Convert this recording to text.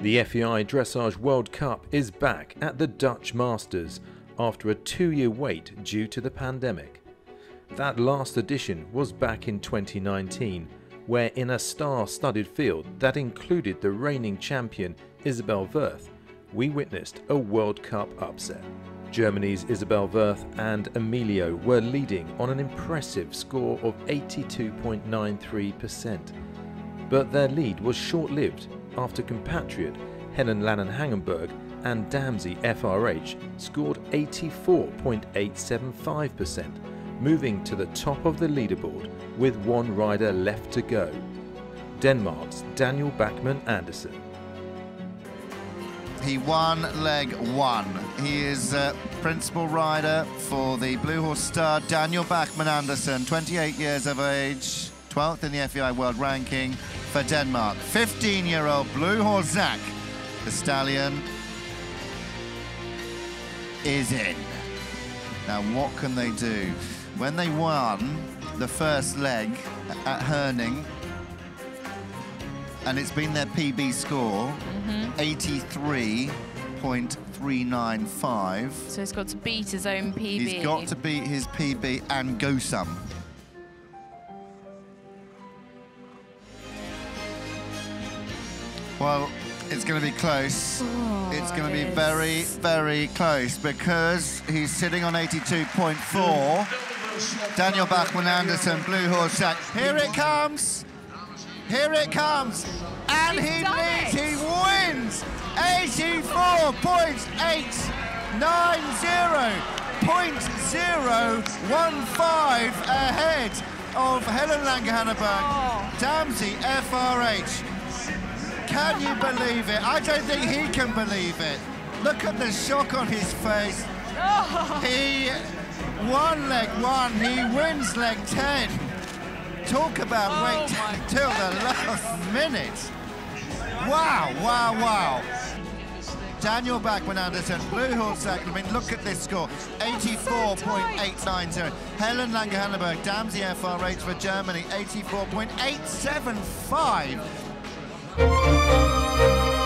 The FEI Dressage World Cup is back at the Dutch Masters after a two year wait due to the pandemic. That last edition was back in 2019, where in a star studded field that included the reigning champion Isabell Werth, we witnessed a World Cup upset. Germany's Isabell Werth and Emilio were leading on an impressive score of 82.93%. But their lead was short lived after compatriot Helen Langehanenberg and Damsey FRH scored 84.875%, moving to the top of the leaderboard with one rider left to go. Denmark's Daniel Bachmann Andersen. He won leg one. He is uh, principal rider for the Blue Hors star Daniel Bachmann Andersen, 28 years of age, 12th in the FEI World Ranking for Denmark. 15-year-old Blue Hors Zack, the stallion, is in. Now, what can they do? When they won the first leg at Herning, and it's been their PB score, mm -hmm. 83.395. So he's got to beat his own PB. He's got to beat his PB and go some. Well, it's going to be close. Oh, it's going to be very, very close because he's sitting on 82.4. Daniel Bachmann Andersen, Blue Hors Zack. Here it comes. Here it comes. And he leads. He wins. 84.890. 0.015 ahead of Helen Langehanenberg. Oh. Damsey FRH. Can you believe it? I don't think he can believe it. Look at the shock on his face. Oh. He won leg one, he wins leg 10. Talk about oh wait till the last minute. Wow, wow, wow. Daniel Bachmann Andersen, Blue Hors I mean, look at this score, 84.890. Helen Langehanenberg, Damsey FRH for Germany, 84.875. Thank you.